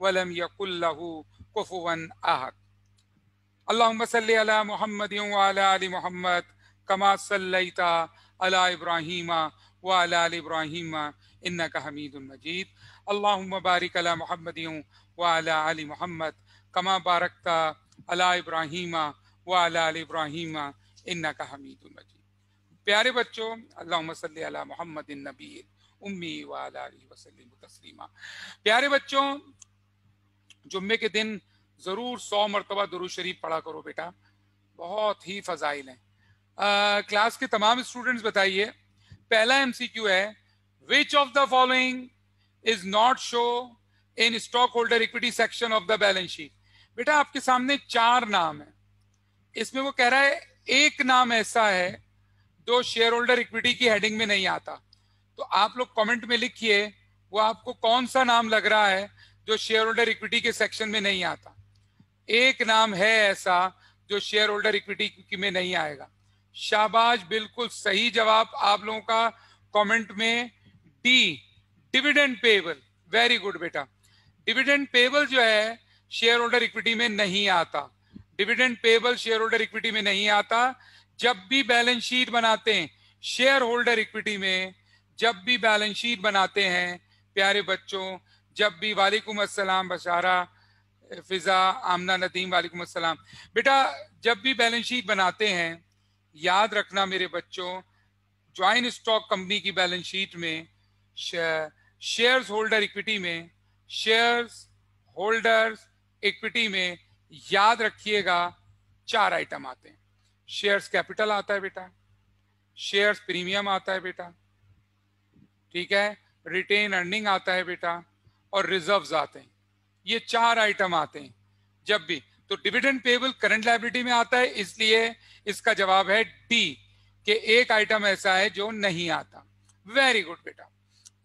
वलम यकुल लहू कुफुवन अहद अल्लाहुम्मा सल्लि अला मुहम्मद व अला आलि मुहम्मद कमा सल्लैता अला इब्राहीम व अला आलि इब्राहीम इन्नका हमीदुम मजीद अल्लाहुम्मा बारिक अला मुहम्मद व अला आलि मुहम्मद कमा बारकता अला इब्राहीम व अला आलि इब्राहीम इन्नका हमीदुम मजीद प्यारे बच्चों अल्लाहुम्मा सल्लि अला मुहम्मद नबी उम्मी तस्लीमा। प्यारे बच्चों, जुम्मे के दिन ज़रूर सौ मरतबा दुरू शरीफ पढ़ा करो बेटा। बहुत ही फजाइल है। क्लास के तमाम स्टूडेंट्स बताइए, पहला एमसीक्यू है which of the following is not show in stock holder equity section of the balance sheet बेटा, आपके सामने चार नाम है। इसमें वो कह रहा है, एक नाम ऐसा है, जो शेयर होल्डर इक्विटी की हेडिंग में नहीं आता। तो आप लोग कमेंट में लिखिए, वो आपको कौन सा नाम लग रहा है जो शेयर होल्डर इक्विटी के सेक्शन में नहीं आता? एक नाम है ऐसा जो शेयर होल्डर इक्विटी में नहीं आएगा। शाबाश, बिल्कुल सही जवाब आप लोगों का कमेंट में। D dividend payable very good बेटा। डिविडेंड पेबल जो है शेयर होल्डर इक्विटी में नहीं आता। Dividend payable share holder equity में नहीं आता। जब भी बैलेंस शीट बनाते हैं शेयर होल्डर इक्विटी में जब भी बैलेंस शीट बनाते हैं, प्यारे बच्चों, जब भी वालेकुम अस्सलाम, बशारा, फिजा, आमना नदीम, वालेकुम अस्सलाम। बेटा, जब भी बैलेंस शीट बनाते हैं, याद रखना मेरे बच्चों ज्वाइन स्टॉक कंपनी की बैलेंस शीट में शेयर्स होल्डर इक्विटी में शेयर्स होल्डर्स इक्विटी में याद रखिएगा, चार आइटम आते हैं। शेयर्स कैपिटल आता है बेटा शेयर्स प्रीमियम आता है बेटा ठीक है? रिटेन अर्निंग आता है बेटा और रिजर्व्स आते हैं। ये चार आइटम आते हैं। जब भी तो डिविडेंड पेबल करंट लाइबिलिटी में आता है, इसलिए इसका जवाब है डी कि एक आइटम ऐसा है जो नहीं आता। वेरी गुड बेटा।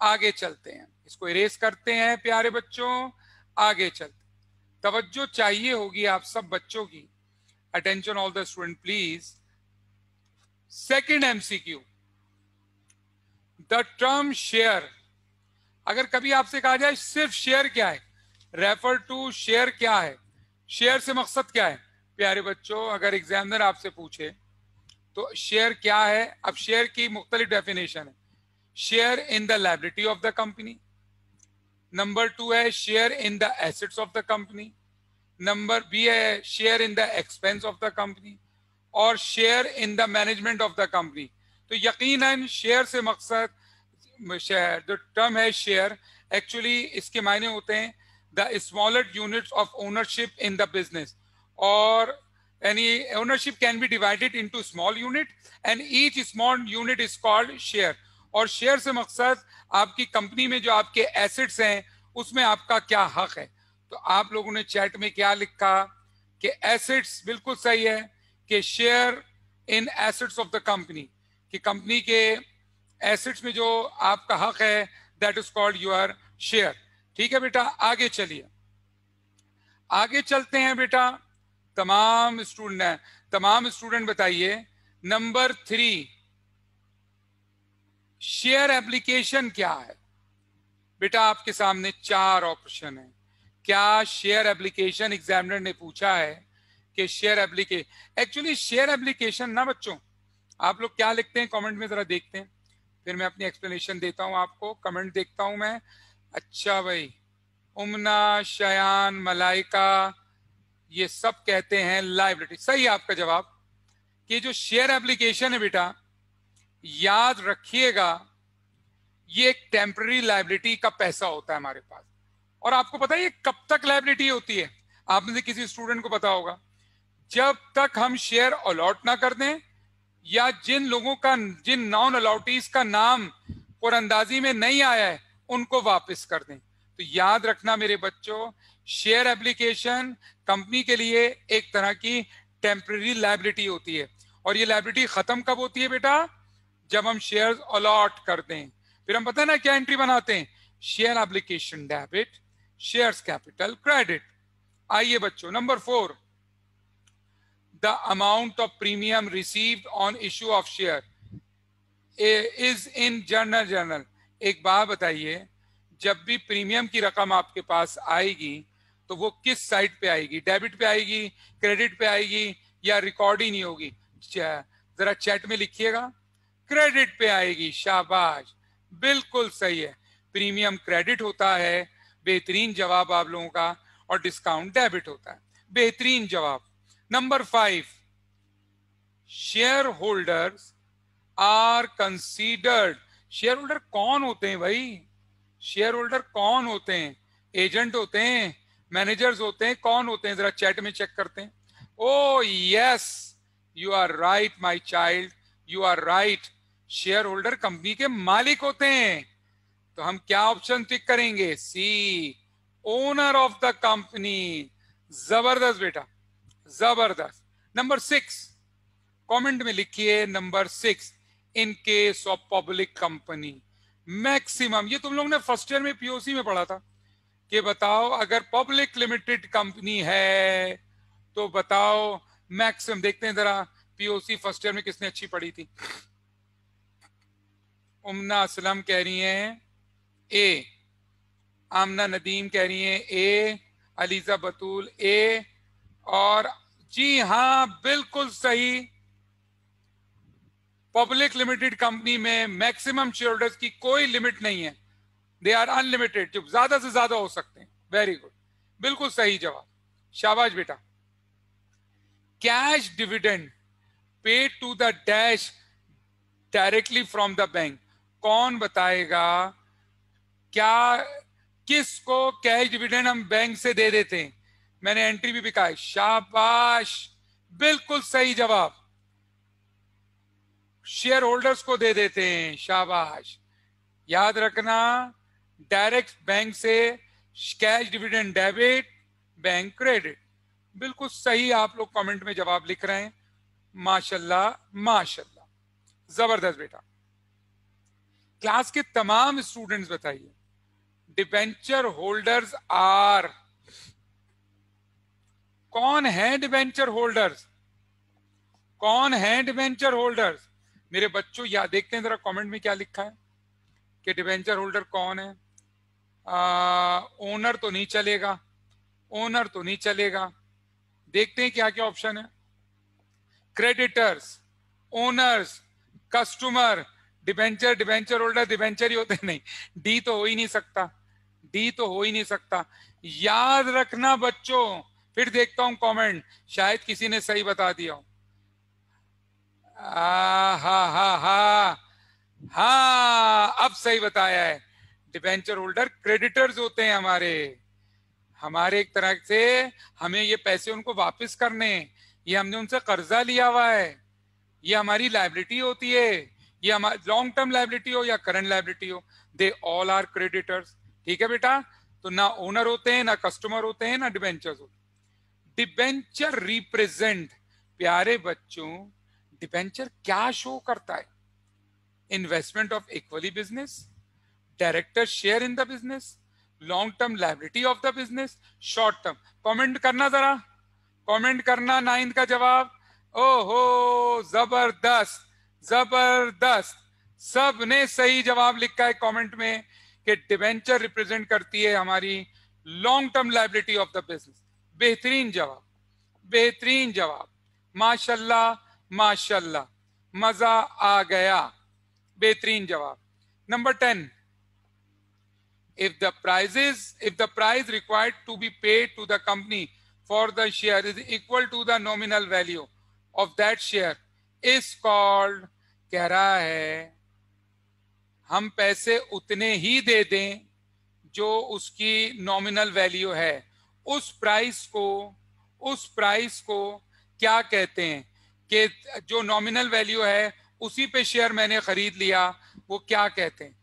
आगे चलते हैं। इसको इरेज करते हैं, प्यारे बच्चों। आगे चलते तवज्जो चाहिए होगी आप सब बच्चों की। Attention all the student please second MCQ the term share. अगर कभी आपसे कहा जाए, सिर्फ़ शेयर क्या है? रेफर टू शेयर क्या है? शेयर से मकसद क्या है? प्यारे बच्चों, अगर एग्जामिनर आपसे पूछे तो शेयर क्या है? अब शेयर की मुख्तलिफ़ डेफिनेशन है। Share in the liability of the company number two है, share in the assets of the company number B है, share in the expense of the company और share in the management of the company तो यकीनन, share से मकसद share जो term है share actually इसके मायने होते हैं the smaller units of ownership in the business और any ownership can be divided into small unit and each small unit is called share. और शेयर से मकसद आपकी कंपनी में जो आपके एसेट्स हैं, उसमें आपका क्या हक है? तो आप लोगों ने चैट में क्या लिखा कि एसेट्स बिल्कुल सही है कि share in assets of the company कि कंपनी के एसेट्स में जो आपका हक है that is called your share ठीक है बेटा, आगे चलिए। आगे चलते हैं बेटा, तमाम स्टूडेंट तमाम स्टूडेंट बताइए। नंबर थ्री शेयर एप्लीकेशन क्या है? बेटा, आपके सामने चार ऑप्शन है। क्या शेयर एप्लीकेशन एग्जामिनर ने पूछा है कि share application actually share application ना बच्चों, आप लोग क्या लिखते हैं? कमेंट में जरा देखते हैं। फिर मैं अपनी एक्सप्लेनेशन देता हूँ आपको कमेंट देखता हूँ मैं। अच्छा भाई, उमना, शयान, मलाइका, ये सब कहते हैं लाइबिलिटी सही आपका जवाब कि जो शेयर एप्लीकेशन है बेटा, याद रखिएगा, ये एक टेम्पररी लाइबिलिटी का पैसा होता है हमारे पास। और आपको पता है ये कब तक लाइबिलिटी होती है? आप में से किसी स्टूडेंट को पता होगा। जब तक हम शेयर अलॉट ना कर दें या जिन लोगों का, जिन नॉन अलॉटीज का नाम और अंदाजी में नहीं आया है, उनको वापस कर दें। तो याद रखना मेरे बच्चों शेयर एप्लीकेशन कंपनी के लिए एक तरह की टेम्पररी लाइबिलिटी होती है। और ये लाइबिलिटी खत्म कब होती है बेटा? जब हम शेयर अलॉट कर दें। फिर हम पता ना क्या एंट्री बनाते हैं? Share application debit share capital credit आइए बच्चों number four the amount of premium received on issue of share is in journal journal एक बात बताइए, जब भी प्रीमियम की रकम आपके पास आएगी तो वो किस साइड पे आएगी? डेबिट पे आएगी क्रेडिट पे आएगी, या रिकॉर्ड ही नहीं होगी? जरा चैट में लिखिएगा। क्रेडिट पे आएगी, शाबाश। बिल्कुल सही है। प्रीमियम क्रेडिट होता है, बेहतरीन जवाब आप लोगों का, और डिस्काउंट डेबिट होता है। बेहतरीन जवाब। Number five share holders are considered share holder कौन होते हैं भाई? शेयर होल्डर कौन होते हैं? एजेंट होते हैं? मैनेजर्स होते हैं? कौन होते हैं? जरा चैट में चेक करते हैं। ओ yes you are right my child you are right share holder company के मालिक होते हैं। तो हम क्या ऑप्शन टिक करेंगे? C owner of the company ज़बरदस्त बेटा। ज़बरदस्त। नंबर सिक्स कमेंट में लिखिए number six in case of public company maximum ये तुम लोग ने फ़र्स्ट ईयर में पीओसी में पढ़ा था कि बताओ, अगर पब्लिक लिमिटेड कंपनी है तो बताओ मैक्सिमम देखते हैं जरा पीओसी फ़र्स्ट ईयर में किसने अच्छी पढ़ी थी? उमना असलम कह रही हैं, ए, आमना नदीम कह रही हैं, ए, अलीजा बतूल, ए और जी हाँ, बिल्कुल सही। पब्लिक लिमिटेड कंपनी में मैक्सिमम शेयर होल्डर्स की कोई लिमिट नहीं है। दे आर अनलिमिटेड, जो ज़्यादा से ज़्यादा हो सकते हैं। वेरी गुड बिल्कुल सही जवाब। शाबाश बेटा। Cash dividend pay to the dash directly from the bank कौन बताएगा क्या, किसको कैश डिविडेंड हम बैंक से दे देते हैं? मैंने एंट्री भी बिका है शाबाश। बिल्कुल सही जवाब। शेयर होल्डर्स को दे देते हैं। शाबाश। याद रखना, डायरेक्ट बैंक से cash dividend debit, bank credit. बिल्कुल सही आप लोग कमेंट में जवाब लिख रहे हैं। माशाल्लाह माशाल्लाह। ज़बरदस्त बेटा। क्लास के तमाम स्टूडेंट्स बताइए। डिबेंचर होल्डर्स आर कौन है डिवेंचर होल्डर्स कौन है डिवेंचर होल्डर्स मेरे बच्चों, या देखते हैं जरा कमेंट में क्या लिखा है कि डिवेंचर होल्डर कौन है? ओनर तो नहीं चलेगा। ओनर तो नहीं चलेगा। देखते हैं क्या क्या ऑप्शन है। Creditors owners customer debenture debenture holder debenture ही होते नहीं डी तो हो ही नहीं सकता। डी तो हो ही नहीं सकता। याद रखना बच्चों फिर देखता हूँ कमेंट शायद किसी ने सही बता दिया हो. हा हा हा. हा, अब सही बताया है. डिबेंचर होल्डर क्रेडिटर्स होते हैं हमारे. हमारे एक तरह से हमें ये पैसे उनको वापस करने ये हमने उनसे कर्जा लिया हुआ है. ये हमारी लाइबिलिटी होती है. ये हमारी लॉन्ग टर्म लाइबिलिटी हो या करंट लाइबिलिटी हो. दे ऑल आर क्रेडिटर्स ठीक है बेटा? तो ना ओनर होते हैं, ना कस्टमर होते हैं, ना डिबेंचर होते डिबेंचर रिप्रेजेंट प्यारे बच्चों डिबेंचर क्या शो करता है? Investment of equally business director share in the business long term liability of the business short term comment करना जरा। कमेंट करना नाइन्थ का जवाब। ओहो, ज़बरदस्त ज़बरदस्त। सबने सही जवाब लिखा है कमेंट में कि डिवेंचर रिप्रेजेंट करती है हमारी long term liability of the business बेहतरीन जवाब बेहतरीन जवाब माशाल्लाह माशाल्लाह मज़ा आ गया बेहतरीन जवाब number ten if the prices if the price required to be paid to the company for the share is equal to the nominal value of that share is called कह रहा है हम पैसे उतने ही दे दें जो उसकी नॉमिनल वैल्यू है उस प्राइस को, उस प्राइस को क्या कहते हैं कि जो नॉमिनल वैल्यू है, उसी पे शेयर मैंने खरीद लिया, वो क्या कहते हैं?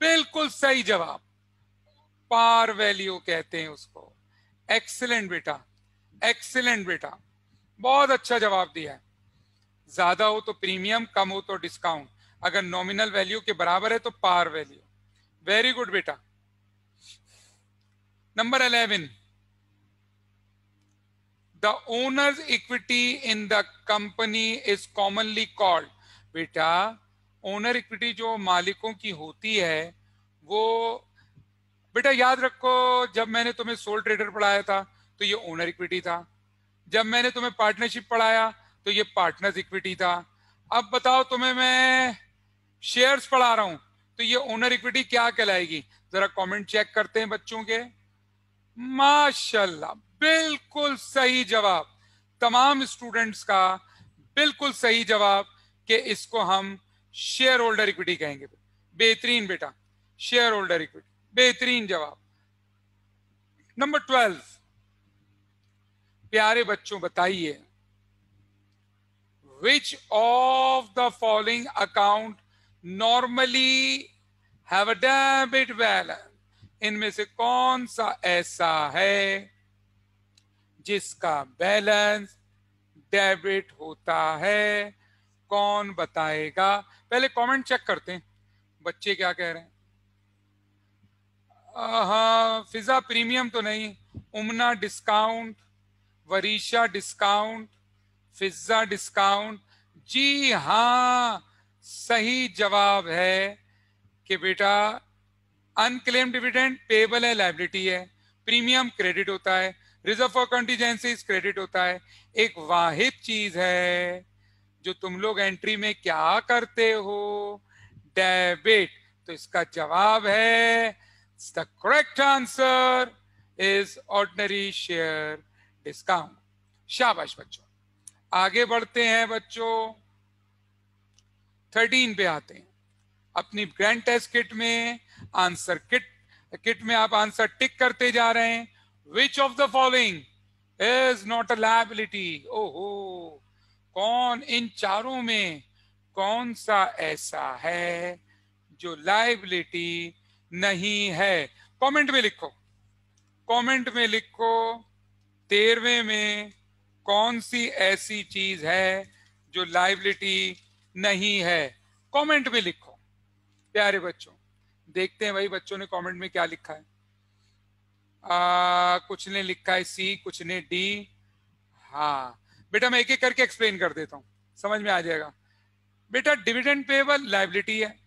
बिल्कुल सही जवाब। पार वैल्यू कहते हैं उसको। एक्सीलेंट बेटा एक्सीलेंट बेटा। बहुत अच्छा जवाब दिया है। ज़्यादा हो तो प्रीमियम कम हो तो डिस्काउंट अगर नॉमिनल वैल्यू के बराबर है तो पार वैल्यू वेरी गुड बेटा। Number eleven the owners equity in the company is commonly called बेटा ओनर इक्विटी जो मालिकों की होती है, वो, बेटा याद रखो, जब मैंने तुम्हें सोल ट्रेडर पढ़ाया था तो ये ओनर इक्विटी था। जब मैंने तुम्हें पार्टनरशिप पढ़ाया तो ये पार्टनर्स इक्विटी था। अब बताओ तुम्हें मैं शेयर्स पढ़ा रहा हूँ तो ये ओनर इक्विटी क्या कहलाएगी? जरा कमेंट चेक करते हैं बच्चों के। माशाल्लाह बिल्कुल सही जवाब। तमाम स्टूडेंट्स का बिल्कुल सही जवाब कि इसको हम शेयर होल्डर इक्विटी कहेंगे। बेहतरीन बेटा शेयर होल्डर इक्विटी बेहतरीन जवाब। नंबर ट्वेल्व प्यारे बच्चों, बताइए which of the following account normally have a debit balance इनमें से कौन सा ऐसा है? जिसका बैलेंस डेबिट होता है, कौन बताएगा? पहले कमेंट चेक करते हैं। बच्चे क्या कह रहे हैं? हाँ फिजा प्रीमियम तो नहीं, Umna discount Varisha discount Fiza discount जी हाँ सही जवाब है कि बेटा अनक्लेम डिविडेंड पेबल है लाइबिलिटी है। प्रीमियम क्रेडिट होता है। रिज़र्व फॉर कंटीजेंसीज क्रेडिट होता है। एक वाहिद चीज़ है जो तुम लोग एंट्री में क्या करते हो? डेबिट तो इसका जवाब है the correct answer is ordinary share discount शाबाश बच्चों। आगे बढ़ते हैं बच्चों। थर्टीन पे आते हैं। अपनी ग्रैंड टेस्ट किट में आंसर किट किट में आप आंसर टिक करते जा रहे हैं। Which of the following is not a liability ओहो कौन इन चारों में कौन सा ऐसा है जो लाइबिलिटी नहीं है? कमेंट में लिखो। कमेंट में लिखो, तेरहवें में कौन सी ऐसी चीज़ है जो लाइबिलिटी नहीं है? कमेंट में लिखो। प्यारे बच्चों, देखते हैं भाई बच्चों ने कमेंट में क्या लिखा है। आ, कुछ ने लिखा है सी कुछ ने डी। हाँ। बेटा मैं एक एक करके एक्सप्लेन कर देता हूँ। समझ में आ जाएगा। बेटा डिविडेंड पेबल लाइबिलिटी है।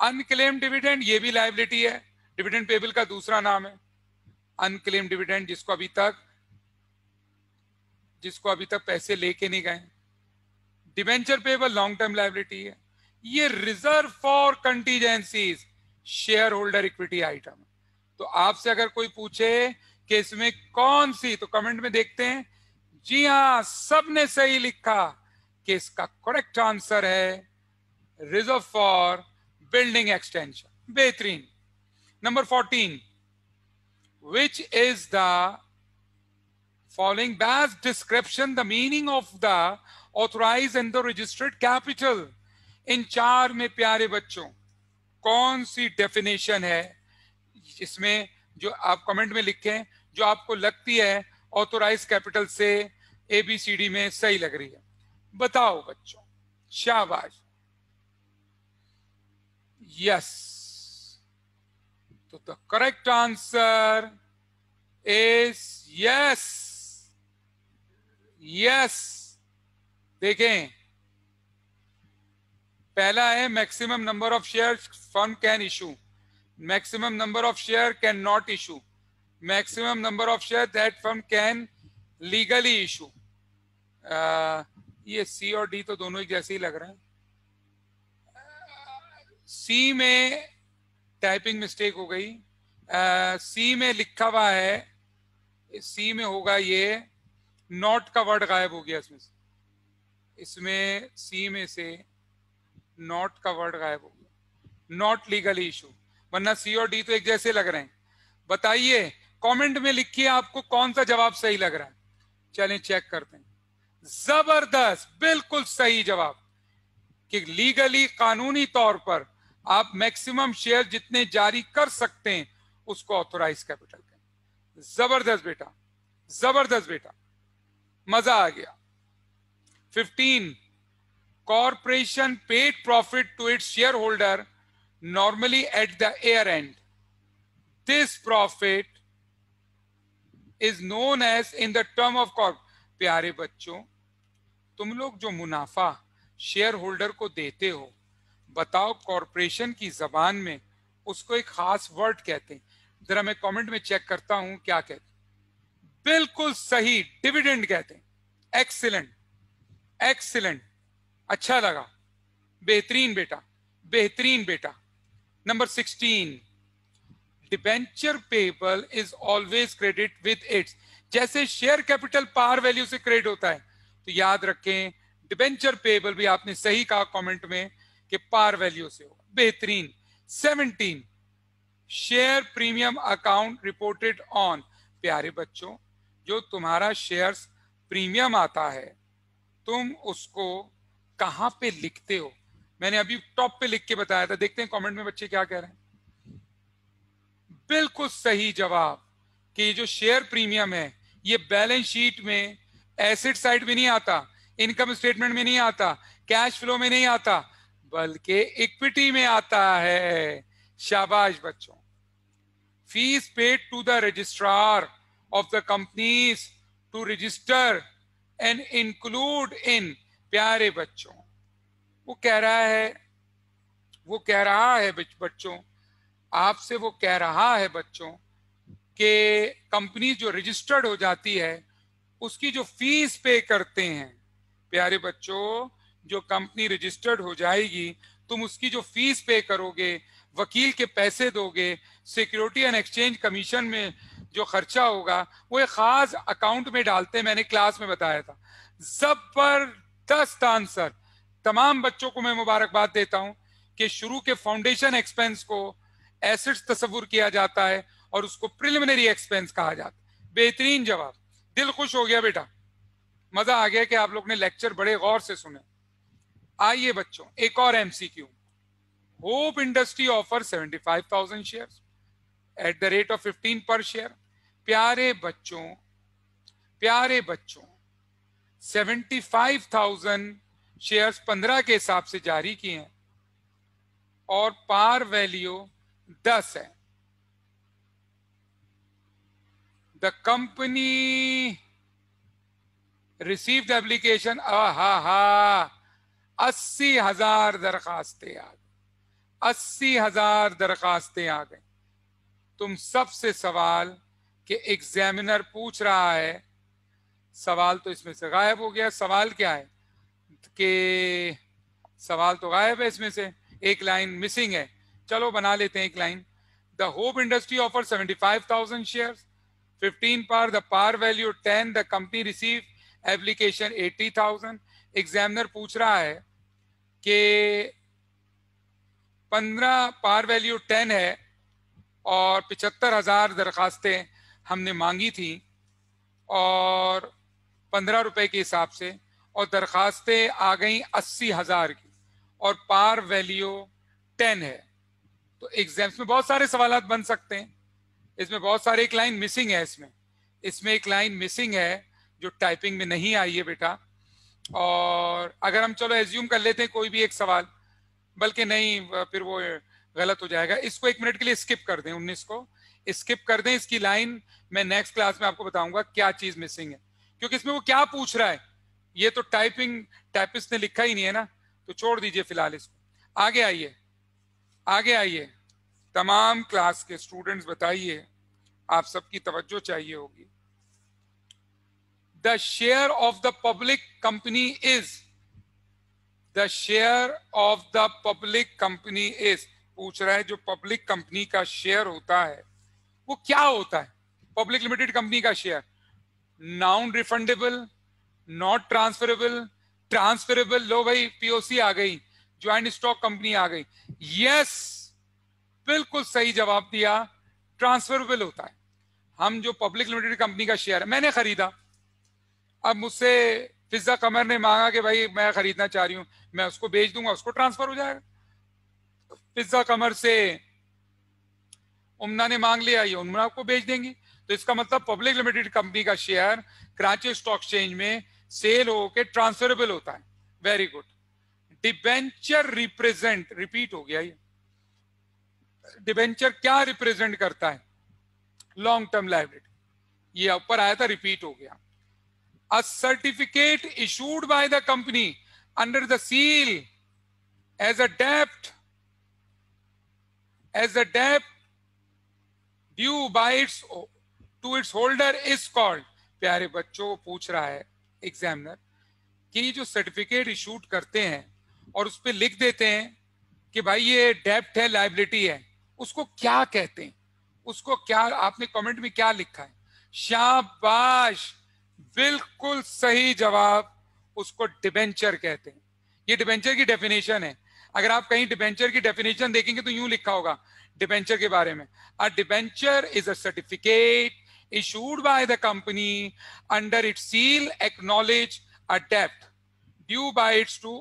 अनक्लेम डिविडेंड ये भी लाइबिलिटी है। डिविडेंड पेबल का दूसरा नाम है। अनक्लेम डिविडेंड जिसको अभी तक जिसको अभी तक पैसे लेके नहीं गए। Debenture payable long term liability है। ये reserve for contingencies share holder equity item तो आपसे अगर कोई पूछे कि इसमें कौन सी तो कमेंट में देखते हैं। जी हाँ, सबने सही लिखा कि इसका करेक्ट आंसर है रिज़र्व फॉर बिल्डिंग एक्सटेंशन बेहतरीन। Number fourteen which is the following best description the meaning of the authorise and the registered capital इन चार में प्यारे बच्चों, कौन सी डेफिनेशन है? इसमें जो आप कमेंट में लिखें जो आपको लगती है ऑथोराइज कैपिटल से एबीसीडी में सही लग रही है बताओ बच्चों, शाबाश yes. So the correct answer is yes. Yes. देखें पहला है maximum number of share firm can issue maximum number of share can not issue maximum number of share that firm can legally issue ये C और D तो दोनों ही जैसे ही लग रहे हैं। सी में टाइपिंग मिस्टेक हो गई। सी में लिखा हुआ है। सी में होगा ये। नॉट का वर्ड गायब हो गया इसमें से। इसमें सी में से नॉट का वर्ड गायब हो गया। नॉट लीगल इशू वरना सी और डी तो एक जैसे लग रहे हैं। बताइए कमेंट में लिखिए आपको कौन सा जवाब सही लग रहा है। चलें चेक करते हैं। ज़बरदस्त, बिल्कुल सही जवाब। कि लीगली कानूनी तौर पर आप मैक्सिमम शेयर जितने जारी कर सकते हैं, उसको ऑथोराइज कैपिटल कहें ज़बरदस्त बेटा ज़बरदस्त बेटा। मज़ा आ गया। Fifteen corporation paid profit to its share holder normally at the year and this profit is known as in the term of corp प्यारे बच्चों, तुम लोग जो मुनाफा शेयर होल्डर को देते हो, बताओ कॉरपोरेशन की जबान में उसको एक खास वर्ड कहते हैं। जरा मैं कमेंट में चेक करता हूँ क्या कहते बिल्कुल सही डिविडेंड कहते हैं। एक्सीलेंट एक्सीलेंट अच्छा लगा। बेहतरीन बेटा बेहतरीन बेटा। Number sixteen debenture payable is always credit with its जैसे शेयर कैपिटल पार वैल्यू से क्रेडिट होता है तो याद रखें डिबेंचर पेबल भी आपने सही कहा कमेंट में कि पार वैल्यू से होगा बेहतरीन। Seventeen share premium account reported on प्यारे बच्चों, जो तुम्हारा शेयर्स प्रीमियम आता है, तुम उसको कहाँ पे लिखते हो? मैंने अभी टॉप पे लिख के बताया था। देखते हैं कमेंट में बच्चे क्या कह रहे हैं। बिल्कुल सही जवाब कि ये जो शेयर प्रीमियम है, ये बैलेंस शीट में एसिड साइड में नहीं आता इनकम स्टेटमेंट में नहीं आता कैश फ्लो में नहीं आता, बल्कि इक्विटी में आता है। शाबाश बच्चों। Fees paid to the registrar of the companies to register and include in प्यारे बच्चों। वो कह रहा है, वो कह रहा है बच्चों, आपसे वो कह रहा है बच्चों कि कंपनी जो रजिस्टर्ड हो जाती है, उसकी जो फ़ीस पे करते हैं। प्यारे बच्चों, जो कंपनी रजिस्टर्ड हो जाएगी, तुम उसकी जो फ़ीस पे करोगे, वकील के पैसे दोगे, सिक्योरिटी एंड एक्सचेंज कमीशन में जो खर्चा होगा, वो एक खास अकाउंट में डालते मैंने क्लास में बताया था। ज़बरदस्त आंसर। तमाम बच्चों को मैं मुबारकबाद देता हूँ कि शुरू के फाउंडेशन एक्सपेंस को एसेट्स तस्वुर किया जाता है और उसको प्रिलिमिनरी एक्सपेंस कहा जाता है। बेहतरीन जवाब। दिल खुश हो गया बेटा। मज़ा आ गया कि आप लोग ने लेक्चर बड़े गौर से सुने। आइए बच्चों एक और MCQ Hope industry offer 75,000 share at the rate of 15 per share प्यारे बच्चों प्यारे बच्चों 75,000 शेयर्स 15 के हिसाब से जारी किए हैं और पार वैल्यू 10 है। द कंपनी रिसीव्ड एप्लीकेशन हा हा, अस्सी हज़ार दरखास्तें आ गई। अस्सी हज़ार दरखास्तें आ गई। तुम सबसे सवाल कि एग्जामिनर पूछ रहा है। सवाल तो इसमें से गायब हो गया। सवाल क्या है? कि सवाल तो गायब है इसमें से। एक लाइन मिसिंग है। चलो बना लेते हैं एक line. The Hope industry offer 75,000 shares 15 per the par value 10 the company receive application 80,000 examiner पूछ रहा है कि पंद्रह पार वैल्यू टेन है और पिचहत्तर हज़ार दरखास्तें हमने मांगी थी और पंद्रह रुपए के हिसाब से और दरखास्तें आ गई अस्सी हज़ार की और पार वैल्यू टेन है। तो एग्ज़ाम्स में बहुत सारे सवाल बन सकते हैं। इसमें बहुत सारे एक लाइन मिसिंग है इसमें। इसमें एक लाइन मिसिंग है जो टाइपिंग में नहीं आई है बेटा। और अगर हम चलो एज्यूम कर लेते हैं कोई भी एक सवाल, बल्कि नहीं फिर वो गलत हो जाएगा। इसको एक मिनट के लिए स्किप कर दें, उन्नीस को। स्किप कर दें, इसकी लाइन मैं नेक्स्ट क्लास में आपको बताऊँगा क्या चीज़ मिसिंग है। क्योंकि इसमें वो क्या पूछ रहा है ये तो टाइपिंग टाइपिस्ट ने लिखा ही नहीं है ना तो छोड़ दीजिए फ़िलहाल इसको। आगे आइए आगे आइए। तमाम क्लास के स्टूडेंट्स बताइए, आप सबकी तवज्जो चाहिए होगी। The share of the public company is the share of the public company is पूछ रहा है जो पब्लिक कंपनी का शेयर होता है, वो क्या होता है? पब्लिक लिमिटेड कंपनी का share known refundable not transferable transferable लो भाई पीओसी आ गई ज्वाइंट स्टॉक कंपनी आ गई। यस बिल्कुल सही जवाब दिया ट्रांसफरेबल होता है। हम जो पब्लिक लिमिटेड कंपनी का शेयर है, मैंने खरीदा। अब मुझसे पिज्जा कमर ने मांगा कि भाई, मैं खरीदना चाह रही हूँ, मैं उसको बेच दूँगा, उसको ट्रांसफ़र हो जाएगा। पिज्जा कमर से उमना ने मांग लिया, ये उमना को बेच देंगी। तो इसका मतलब पब्लिक लिमिटेड कंपनी का शेयर कराची स्टॉक एक्सचेंज में सेल होकर ट्रांसफरेबल होता है। Very good debenture represent repeat हो गया ये। डिबेंचर क्या रिप्रेजेंट करता है? लॉन्ग टर्म लाइबिलिटी ये ऊपर आया था रिपीट हो गया। A certificate issued by the company under the seal as a dept as a dept due by it's to it's holder is called प्यारे बच्चों पूछ रहा है एग्जामिनर कि ये जो सर्टिफिकेट इशूट करते हैं और उस पर लिख देते हैं कि भाई ये डेप्ट है लाइबिलिटी है, उसको क्या कहते हैं? उसको क्या, आपने कमेंट में क्या लिखा है? शाबाश! बिल्कुल सही जवाब उसको डिबेंचर कहते हैं। ये डिबेंचर की डेफिनेशन है। अगर आप कहीं डिबेंचर की डेफिनेशन देखेंगे तो यूँ लिखा होगा डिबेंचर के बारे में। A debenture is a certificate issued by the company under its seal, acknowledge a debt due by its to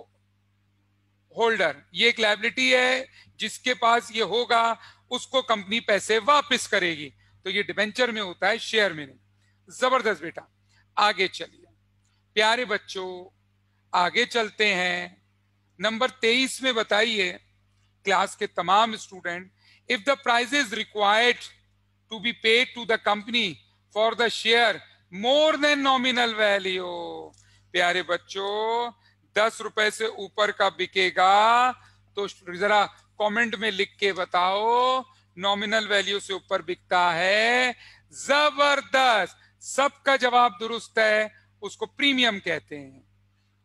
holder. ये एक लाइबिलिटी है, जिसके पास ये होगा, उसको कंपनी पैसे वापस करेगी। तो ये डिबेंचर में होता है शेयर में नहीं। ज़बरदस्त बेटा, आगे चलिए। प्यारे बच्चों, आगे चलते हैं। नंबर तेईस में बताइए, क्लास के तमाम student if the price is required to be paid to the company for the share more than nominal value प्यारे बच्चों, दस रुपए से ऊपर का बिकेगा तो जरा कमेंट में लिख के बताओ नॉमिनल वैल्यू से ऊपर बिकता है, ज़बरदस्त। सबका जवाब दुरुस्त है, उसको प्रीमियम कहते हैं।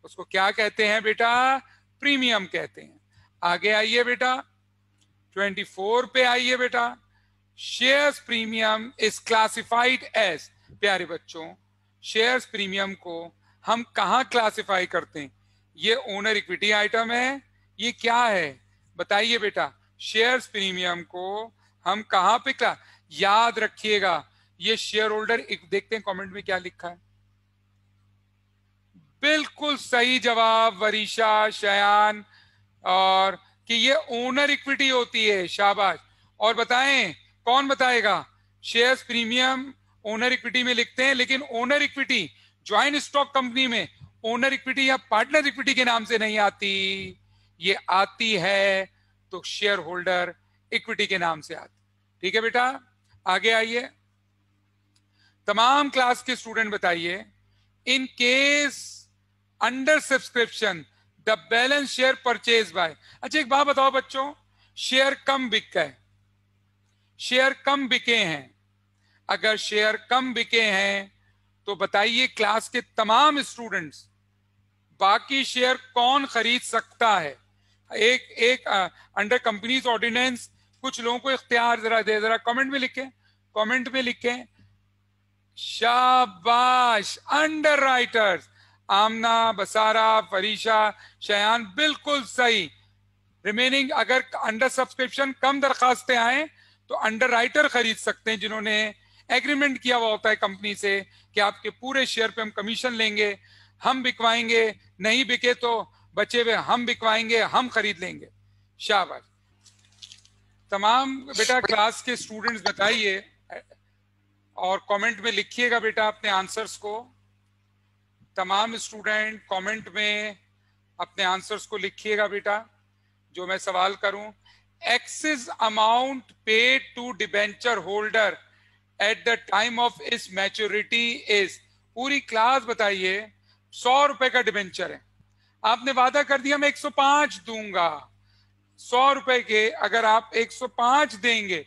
उसको क्या कहते हैं बेटा? प्रीमियम कहते हैं। आगे आइए बेटा। 24 पे आइए बेटा। Shares premium is classified as प्यारे बच्चों शेयर्स प्रीमियम को हम कहा क्लासिफाई करते हैं? ये ओनर इक्विटी आइटम है, ये क्या है? बताइए बेटा शेयर्स प्रीमियम को हम कहाँ पे क्ला याद रखिएगा। ये शेयर होल्डर देखते हैं कमेंट में क्या लिखा है। बिल्कुल सही जवाब वरीशा शयान, और कि ये ओनर इक्विटी होती है, शाबाश। और बताएँ कौन बताएगा? शेयर्स प्रीमियम ओनर इक्विटी में लिखते हैं, लेकिन owner equity joint stock company में ओनर इक्विटी या पार्टनर इक्विटी के नाम से नहीं आती। ये आती है तो शेयर होल्डर इक्विटी के नाम से आती। ठीक है बेटा? आगे आइए। तमाम क्लास के स्टूडेंट बताइए। In case under subscription the balance share purchase by अच्छा एक बात बताओ बच्चों शेयर कम बिक गए। शेयर कम बिके हैं। अगर शेयर कम बिके हैं तो बताइए क्लास के तमाम स्टूडेंट्स, बाकी शेयर कौन खरीद सकता है? एक एक अंडर कंपनीज़ ऑर्डिनेंस कुछ लोगों को इख्तियार जरा दे, जरा कमेंट में लिखें कमेंट में लिखें, शाबाश अंडर राइटर्स आमना, बसारा, फरीशा, शयान, बिल्कुल सही। रिमेनिंग अगर अंडर सब्सक्रिप्शन कम दरखास्तें आए तो अंडर खरीद सकते हैं जिन्होंने एग्रीमेंट किया हुआ होता है कंपनी से कि आपके पूरे शेयर पे हम कमीशन लेंगे, हम बिकवाएँगे, नहीं बिके तो बचे हुए हम बिकवाएँगे, हम खरीद लेंगे। शाबाश। तमाम बेटा क्लास के स्टूडेंट्स बताइए और कमेंट में लिखिएगा बेटा अपने आंसर्स को। तमाम स्टूडेंट कमेंट में अपने आंसर्स को लिखिएगा बेटा, जो मैं सवाल करूँ। Excess amount paid to debenture holder at the time of इस मैच्योरिटी इज़ पूरी क्लास बताइए, सौ रुपए का डिबेंचर है। आपने वादा कर दिया, मैं 105 दूँगा। सौ रुपए के अगर आप 105 देंगे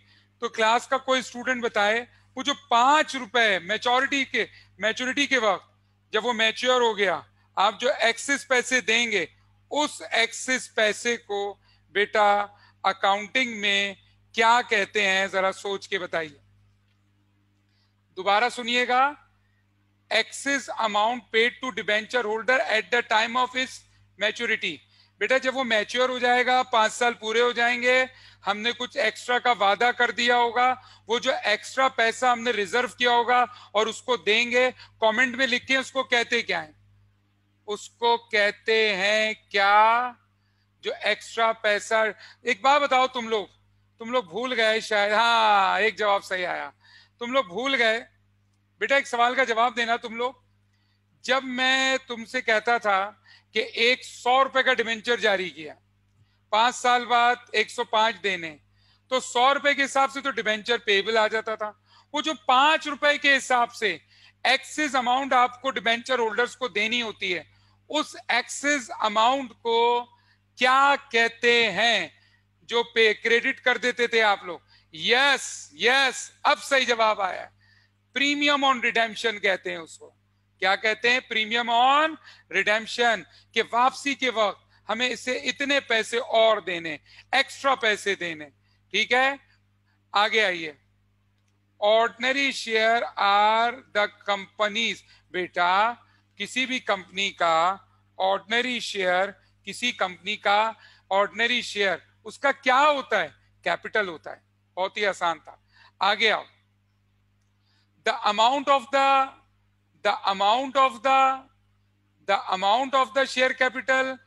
तो क्लास का कोई स्टूडेंट बताए, वो जो पाँच रुपए मैच्योरिटी के मैच्योरिटी के वक्त, जब वो मैच्योर हो गया, आप जो एक्सिस पैसे देंगे, उस एक्सिस पैसे को बेटा अकाउंटिंग में क्या कहते हैं, जरा सोच के बताइए। दोबारा सुनिएगा। Excess amount paid to debenture holder at the time of इस मैच्योरिटी बेटा, जब वो मैच्योर हो जाएगा, पाँच साल पूरे हो जाएँगे, हमने कुछ एक्स्ट्रा का वादा कर दिया होगा, वो जो एक्स्ट्रा पैसा हमने रिज़र्व किया होगा और उसको देंगे कमेंट में लिखे उसको कहते क्या है? उसको कहते हैं क्या? जो एक्स्ट्रा पैसा, एक बात बताओ तुम लोग तुम लोग भूल गए शायद। हाँ एक जवाब सही आया। तुम लोग भूल गए। बेटा, एक सवाल का जवाब देना तुम लोग। जब मैं तुमसे कहता था कि एक सौ रुपए का डिवेंचर जारी किया, पाँच साल बाद एक सौ पाँच देने तो सौ रुपए के हिसाब से तो डिवेंचर पेबल आ जाता था। वो जो पाँच रुपए के हिसाब से एक्सिस अमाउंट आपको डिवेंचर होल्डर्स को देनी होती है, उस एक्सिस अमाउंट को क्या कहते हैं जो पे क्रेडिट कर देते थे आप लोग? यस यस अब सही जवाब आया प्रीमियम ऑन रिडेम्पशन कहते हैं उसको। क्या कहते हैं? प्रीमियम ऑन रिडेम्पशन के वापसी के वक्त हमें इसे इतने पैसे और देने एक्स्ट्रा पैसे देने। ठीक है? आगे आइए। Ordinary share are the companies बेटा, किसी भी कंपनी का ऑर्डनरी शेयर किसी कंपनी का ऑर्डनरी शेयर उसका क्या होता है? कैपिटल होता है। बहुत ही आसान था। आगे आओ। The amount of the the amount of the the amount of the share capital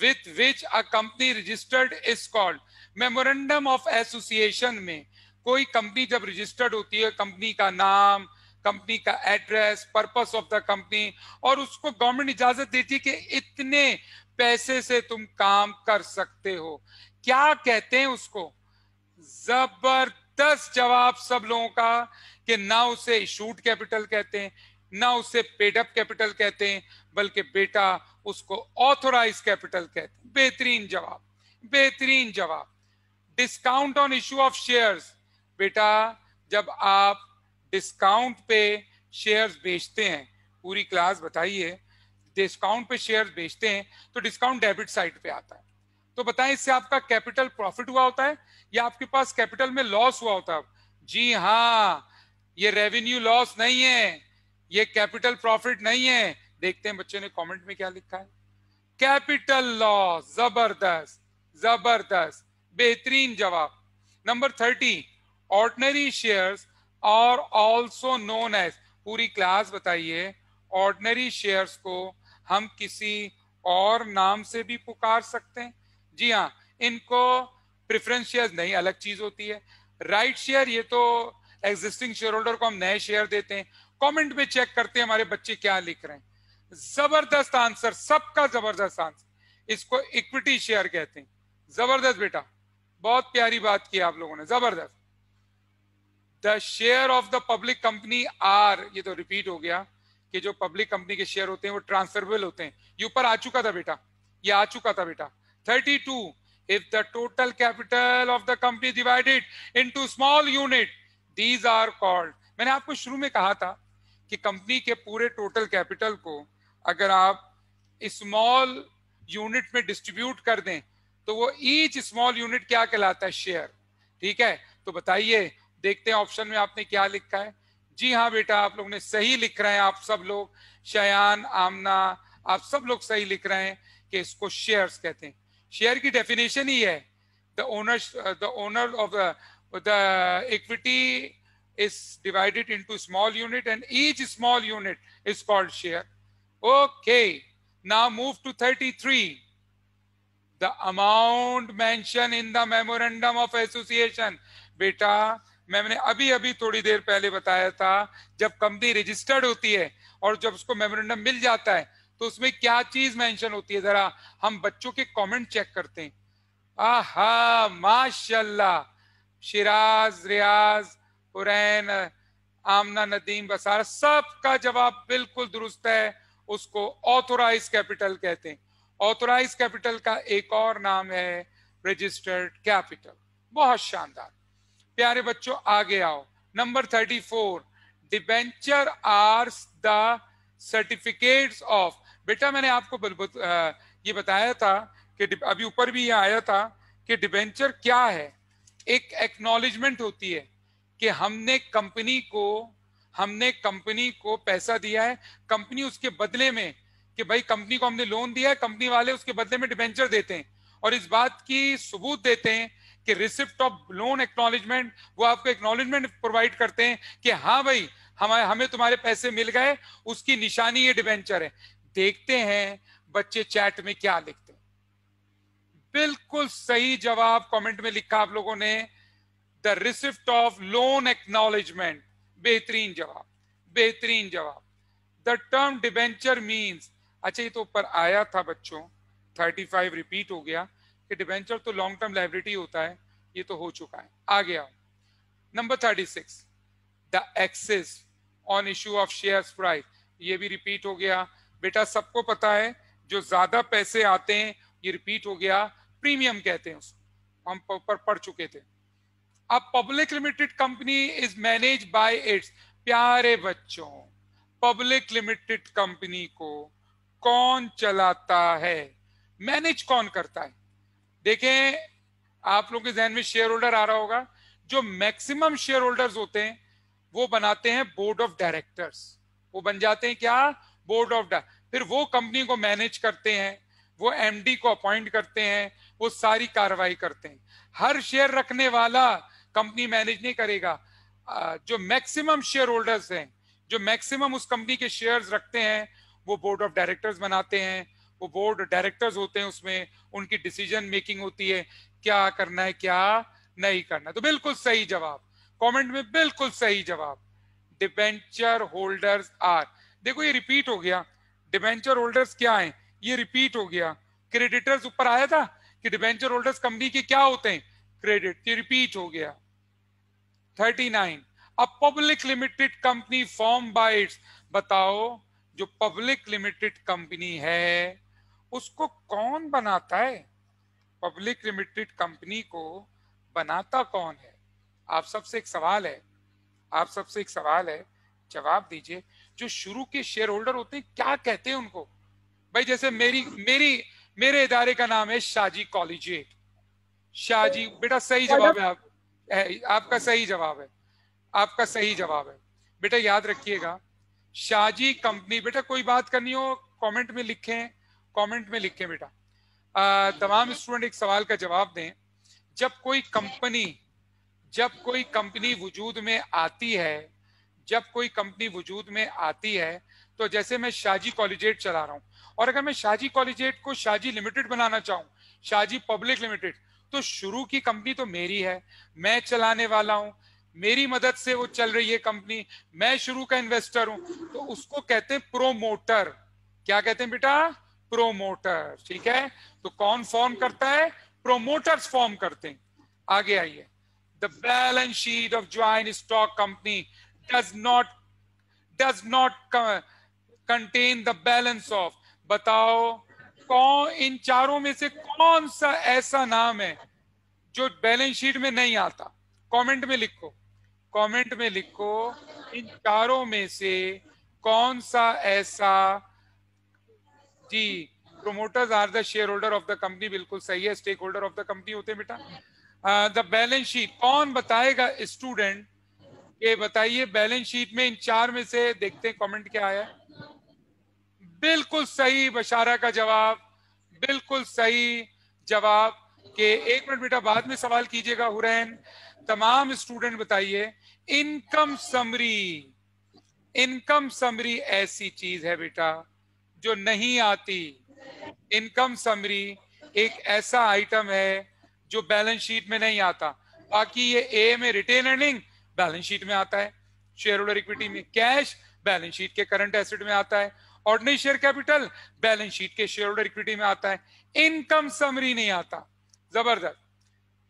with which a company registered is called memorandum of association में कोई कंपनी जब रजिस्टर्ड होती है कंपनी का नाम कंपनी का address purpose of the company और उसको गवर्नमेंट इजाज़त देती है कि इतने पैसे से तुम काम कर सकते हो। क्या कहते हैं उसको? ज़बरदस्त जवाब सब लोगों का कि ना उसे शूट कैपिटल कहते हैं, ना उसे पेडअप कैपिटल कहते हैं, बल्कि बेटा उसको ऑथोराइज कैपिटल कहते हैं। बेहतरीन जवाब बेहतरीन जवाब। Discount on issue of shares बेटा, जब आप डिस्काउंट पे शेयर्स बेचते हैं, पूरी क्लास बताइए डिस्काउंट पे शेयर बेचते हैं तो डिस्काउंट डेबिट साइड पे आता है। तो बताएँ, इससे आपका कैपिटल प्रॉफिट हुआ होता है, या आपके पास कैपिटल में लॉस हुआ होता है? जी हाँ ये रेवेन्यू लॉस नहीं है, ये कैपिटल प्रॉफिट नहीं है। देखते हैं बच्चे ने कमेंट में क्या लिखा है। कैपिटल लॉस ज़बरदस्त ज़बरदस्त, बेहतरीन जवाब। नंबर थर्टी ऑर्डनरी शेयर्स और ऑल्सो नोन एज पूरी क्लास बताइए ऑर्डनरी शेयर्स को हम किसी और नाम से भी पुकार सकते हैं? जी हाँ इनको प्रेफरेंस शेयर नहीं, अलग चीज़ होती है। राइट शेयर ये तो एग्जिस्टिंग शेयर होल्डर को हम नए शेयर देते हैं। कमेंट में चेक करते हैं हमारे बच्चे क्या लिख रहे हैं। ज़बरदस्त आंसर सबका ज़बरदस्त आंसर इसको इक्विटी शेयर कहते हैं। ज़बरदस्त बेटा, बहुत प्यारी बात की आप लोगों ने, ज़बरदस्त। The share of the public company are ये तो रिपीट हो गया। कि जो पब्लिक कंपनी के शेयर होते हैं, वो ट्रांसफरेबल होते हैं। ये ऊपर आ चुका था बेटा। ये आ चुका था बेटा। 32 if the total capital of the company divided into small unit, these are called मैंने आपको शुरू में कहा था कि कंपनी के पूरे टोटल कैपिटल को अगर आप स्मॉल यूनिट में डिस्ट्रीब्यूट कर दें तो वो ईच स्मॉल यूनिट क्या कहलाता है? शेयर ठीक है? तो बताइए, देखते हैं ऑप्शन में आपने क्या लिखा है। जी हाँ बेटा, आप लोग ने सही लिख रहे हैं, आप सब लोग, शयान, आमना, आप सब लोग सही लिख रहे हैं कि इसको शेयर्स कहते हैं। शेयर की डेफिनेशन ही है। The owner the owner of the equity is divided into small unit and each small unit is called share okay now move to 33 the amount mention in the memorandum of association बेटा मैंने अभी अभी थोड़ी देर पहले बताया था, जब company registered होती है और जब उसको मेमोरेंडम मिल जाता है तो उसमें क्या चीज़ मेंशन होती है? जरा हम बच्चों के कमेंट चेक करते हैं। आहा, माशाल्लाह! शिराज, रियाज, हुरैन, आमना, नदीम, बसार, सबका जवाब बिल्कुल दुरुस्त है। उसको ऑथोराइज कैपिटल कहते हैं। ऑथोराइज कैपिटल का एक और नाम है रजिस्टर्ड कैपिटल बहुत शानदार। प्यारे बच्चों, आगे आओ। Number thirty four debenture are the certificates of बेटा, मैंने आपको ये बताया था कि अभी ऊपर भी ये आया था कि डिबेंचर क्या है। एक एक्नॉलेजमेंट होती है कि हमने कंपनी को, हमने कंपनी को पैसा दिया है। कंपनी उसके बदले में कि भाई कंपनी को हमने लोन दिया है कंपनी वाले उसके बदले में डिबेंचर देते हैं। और इस बात की सबूत देते हैं कि रिसिप्ट ऑफ़ लोन एक्नॉलेजमेंट वो आपको एक्नॉलेजमेंट प्रोवाइड करते हैं कि हाँ भाई हमें हमें तुम्हारे पैसे मिल गए, उसकी निशानी ये डिबेंचर है। देखते हैं, बच्चे चैट में क्या लिखते हैं। बिल्कुल सही जवाब कमेंट में लिखा आप लोगों ने। The receipt of loan acknowledgement बेहतरीन जवाब बेहतरीन जवाब। द टर्म डिबेंचर मीन्स अच्छा ये तो ऊपर आया था बच्चों 35 रिपीट हो गया। कि डिबेंचर तो लॉन्ग टर्म लाइबिलिटी होता है, ये तो हो चुका है। आ गया number 36 the excess on issue of share price ये भी रिपीट हो गया। बेटा, सबको पता है, जो ज़्यादा पैसे आते हैं, ये रिपीट हो गया। प्रीमियम कहते हैं उसको। हम पढ़ चुके थे। अब public limited company is manage by its प्यारे बच्चों पब्लिक लिमिटेड कंपनी को कौन चलाता है? मैनेज कौन करता है? देखें, आप लोगों के जहन में शेयर होल्डर आ रहा होगा। जो मैक्सिमम शेयर होल्डर्स होते हैं, वो बनाते हैं बोर्ड ऑफ़ डायरेक्टर्स वो बन जाते हैं क्या? बोर्ड ऑफ़ फिर वो कंपनी को मैनेज करते हैं, वो एमडी को अपॉइंट करते हैं, वो सारी कार्रवाई करते हैं। हर शेयर रखने वाला कंपनी मैनेज नहीं करेगा। जो मैक्सिमम शेयर होल्डर्स हैं, जो मैक्सिमम उस कंपनी के शेयर्स रखते हैं, वो बोर्ड ऑफ़ डायरेक्टर्स बनाते हैं। वो बोर्ड डायरेक्टर्स होते हैं उसमें, उनकी डिसीज़न मेकिंग होती है, क्या करना है, क्या नहीं करना तो बिल्कुल सही जवाब। कमेंट में बिल्कुल सही जवाब। डिबेंचर होल्डर्स आर देखो ये रिपीट हो गया। डिबेंचर होल्डर्स क्या है? ये रिपीट हो गया। क्रेडिटर्स ऊपर आया था कि डिबेंचर होल्डर्स कंपनी के क्या होते हैं? क्रेडिट ये रिपीट हो गया। 39 अब public limited company form by बताओ, जो पब्लिक लिमिटेड कंपनी है उसको कौन बनाता है? पब्लिक लिमिटेड कंपनी को बनाता कौन है? आप सबसे एक सवाल है। आप सबसे एक सवाल है। जवाब दीजिए। जो शुरू के शेयर होल्डर होते हैं क्या कहते हैं उनको? भाई जैसे मेरी मेरी मेरे इदारे का नाम है शाजी कॉलेजिएट शाजी बेटा सही जवाब है आप। आपका सही जवाब है। आपका सही जवाब है। बेटा याद रखिएगा शाजी कंपनी बेटा कोई बात करनी हो कमेंट में लिखें। कमेंट में लिखें बेटा। तमाम स्टूडेंट एक सवाल का जवाब दें। जब कोई कंपनी जब कोई कंपनी वजूद में आती है, जब कोई कंपनी वजूद में आती है तो जैसे मैं शाजी कॉलेजेट चला रहा हूँ, और अगर मैं शाजी कॉलेजेट को शाजी लिमिटेड बनाना चाहूँ, शाजी पब्लिक लिमिटेड तो शुरू की कंपनी तो मेरी है। मैं चलाने वाला हूँ, मेरी मदद से वो चल रही है कंपनी मैं शुरू का इन्वेस्टर हूँ तो उसको कहते हैं प्रोमोटर क्या कहते हैं बेटा? प्रोमोटर ठीक है? तो कौन फॉर्म करता है? प्रोमोटर्स फॉर्म करते हैं। आगे आइए। The balance sheet of join stock company does not does not contain the balance of बताओ, कौन, इन चारों में से कौन सा ऐसा नाम है जो बैलेंस शीट में नहीं आता? कमेंट में लिखो। कमेंट में लिखो, इन चारों में से कौन सा ऐसा जी promoters are the share holder of the company बिल्कुल सही है stake holder of the company होते बेटा। द बैलेंस शीट कौन बताएगा स्टूडेंट ये बताइए बैलेंस शीट में इन चार में से देखते हैं कमेंट क्या आया। बिल्कुल सही बशारा का जवाब, बिल्कुल सही जवाब के, एक मिनट बेटा बाद में सवाल कीजिएगा हुरैन। तमाम स्टूडेंट बताइए इनकम समरी इनकम समरी ऐसी चीज़ है बेटा। जो नहीं आती। इनकम समरी एक ऐसा आइटम है जो बैलेंस शीट में नहीं आता। बाकी ये ए में रिटेन अर्निंग बैलेंस शीट में आता है। शेयर होल्डर इक्विटी में कैश बैलेंस शीट के करंट एसेट में आता है। Ordinary share capital balance sheet के शेयर होल्डर इक्विटी में आता है। इनकम समरी नहीं आता। ज़बरदस्त।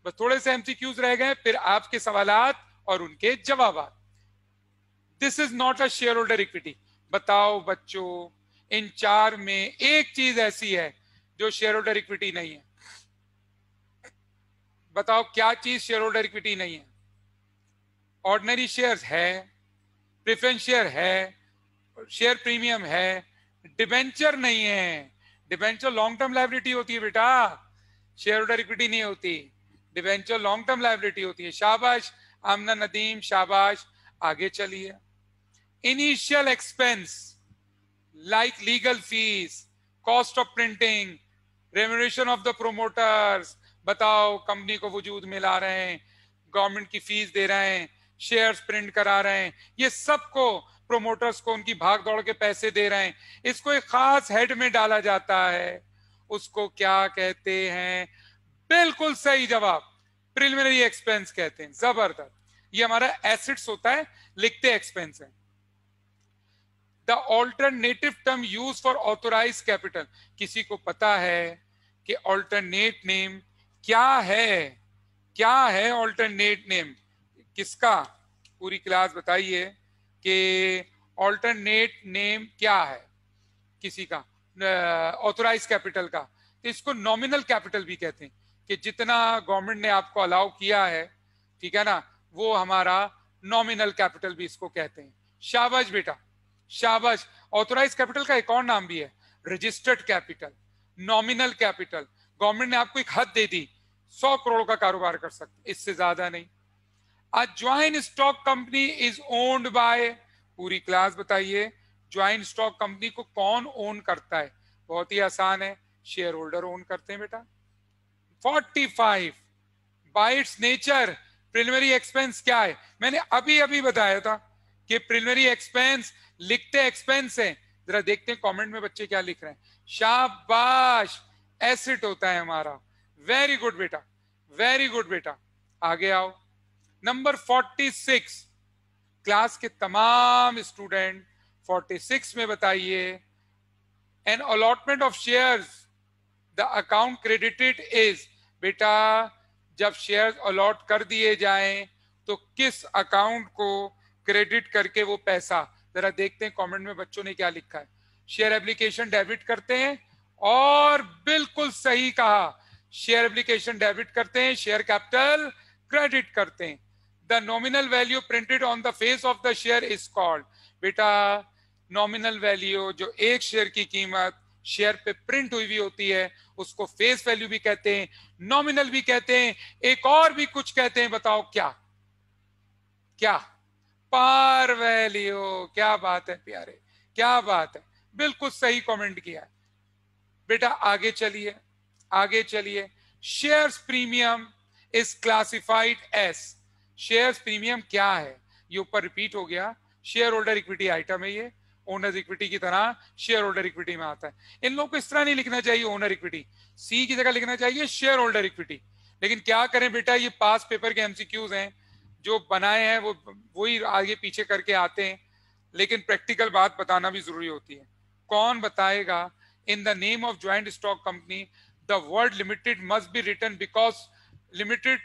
बस थोड़े से एमसीक्यूज रह गए, फिर आपके सवाल और उनके जवाब this is not a share holder equity बताओ बच्चों। इन चार में एक चीज़ ऐसी है जो शेयर होल्डर इक्विटी नहीं है। बताओ क्या चीज़ शेयर होल्डर इक्विटी नहीं है? ऑर्डनरी शेयर है प्रिफरेंस शेयर है शेयर प्रीमियम है डिबेंचर नहीं है। डिबेंचर लॉन्ग टर्म लाइबिलिटी होती है बेटा। शेयर होल्डर इक्विटी नहीं होती। डिबेंचर लॉन्ग टर्म लाइबिलिटी होती है। शाबाश, आमना नदीम, शाबाश, आगे चलिए। Initial expense like legal fees, cost of printing, remuneration of the promoters, बताओ कंपनी को वजूद में ला रहे हैं गवर्नमेंट की फ़ीस दे रहे हैं शेयर्स प्रिंट करा रहे हैं। ये सबको प्रोमोटर्स को उनकी भाग दौड़ के पैसे दे रहे हैं। इसको एक खास हेड में डाला जाता है। उसको क्या कहते हैं? बिल्कुल सही जवाब। प्रिलिमिनरी एक्सपेंस कहते हैं। ज़बरदस्त। ये हमारा एसिड्स होता है लिखते एक्सपेंस है। Alternative term use for authorise capital. किसी को पता है कि ऑल्टरनेट नेम क्या है? क्या है ऑल्टरनेट नेम? किसका? पूरी क्लास बताइए कि ऑल्टरनेट नेम क्या है? किसी का? ऑथोराइज कैपिटल का। तो इसको नॉमिनल कैपिटल भी कहते हैं कि जितना गवर्नमेंट ने आपको अलाउ किया है, ठीक है ना, वो हमारा नॉमिनल कैपिटल भी इसको कहते हैं। शाबाश बेटा। शाबाश। ऑथोराइज कैपिटल का एक और नाम भी है। Registered capital nominal capital government ने आपको एक हद दे दी। सौ करोड़ का कारोबार कर सकते इससे ज़्यादा नहीं। Join stock company is owned by पूरी क्लास बताइए ज्वाइन स्टॉक कंपनी को कौन ओन करता है? बहुत ही आसान है। शेयर होल्डर ओन करते हैं बेटा। 45 by its nature preliminary expense क्या है? मैंने अभी अभी बताया था। कि प्रिलिमिनरी एक्सपेंस लिखते एक्सपेंस है। जरा देखते हैं कमेंट में बच्चे क्या लिख रहे हैं। शाबाश! एसिड होता है हमारा। वेरी गुड बेटा। वेरी गुड बेटा। आगे आओ। नंबर 46 क्लास के तमाम स्टूडेंट 46 में बताइए। An allotment of shares the account credited is बेटा, जब शेयर अलॉट कर दिए जाएँ तो किस अकाउंट को क्रेडिट करके वो पैसा। जरा देखते हैं कमेंट में बच्चों ने क्या लिखा है। शेयर एप्लीकेशन डेबिट करते हैं और बिल्कुल सही कहा। शेयर एप्लीकेशन डेबिट करते हैं शेयर कैपिटल क्रेडिट करते हैं। The nominal value printed on the face of the share is called बेटा नॉमिनल वैल्यू जो एक शेयर की कीमत शेयर पे प्रिंट हुई हुई होती है, उसको फेस वैल्यू भी कहते हैं नॉमिनल भी कहते हैं, एक और भी कुछ कहते हैं, बताओ क्या? क्या? पार वैल्यू क्या बात है प्यारे, क्या बात है। बिल्कुल सही कमेंट किया। बेटा, आगे चलिए आगे चलिए। Shares premium is classified as shares premium क्या है? ये ऊपर रिपीट हो गया। शेयर होल्डर इक्विटी आइटम है ये। ओनर इक्विटी की तरह शेयर होल्डर इक्विटी में आता है। इन लोगों को इस तरह नहीं लिखना चाहिए ओनर इक्विटी सी की जगह लिखना चाहिए शेयर होल्डर इक्विटी लेकिन क्या करें बेटा, ये पास पेपर के एमसीक्यूज हैं। जो बनाए हैं, वो, वही आगे पीछे करके आते हैं। लेकिन प्रैक्टिकल बात बताना भी ज़रूरी होती है। कौन बताएगा? In the name of joint stock company, the word limited must be written because limited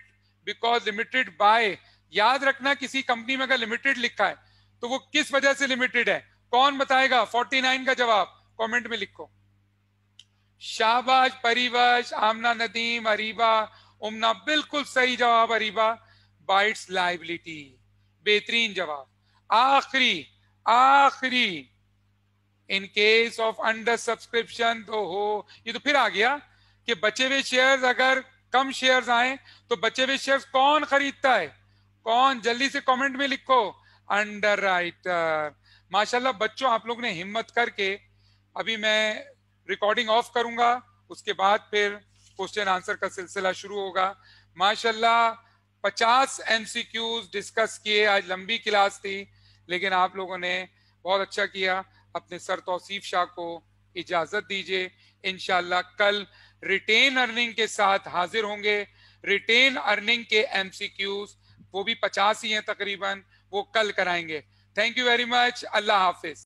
because limited by. याद रखना, किसी कंपनी में अगर लिमिटेड लिखा है तो वो किस वजह से लिमिटेड है? कौन बताएगा? 49 का जवाब, कमेंट में लिखो। शाहबाज परिवश, आमना नदीम, अरीबा, उमना, बिल्कुल सही जवाब, अरीबा। बाइट्स लाइबिलिटी बेहतरीन जवाब। आखिरी आखिरी। In case of under subscription तो हो, ये तो फिर आ गया कि बचे हुए शेयर्स अगर कम शेयर्स आए तो बचे हुए शेयर्स कौन खरीदता है? कौन? जल्दी से कमेंट में लिखो। अंडर राइटर माशाल्लाह, बच्चों, आप लोग ने हिम्मत करके अभी मैं रिकॉर्डिंग ऑफ़ करूँगा, उसके बाद फिर क्वेश्चन आंसर का सिलसिला शुरू होगा। माशाल्लाह 50 एमसीक्यूज डिस्कस किए, आज लंबी क्लास थी, लेकिन आप लोगों ने बहुत अच्छा किया। अपने सर तौसीफ शाह को इजाज़त दीजिए। इनशाला कल रिटेन अर्निंग के साथ हाजिर होंगे। रिटेन अर्निंग के एमसीक्यूज वो भी पचास ही हैं तकरीबन, वो कल कराएँगे। थैंक यू वेरी मच अल्लाह हाफिज।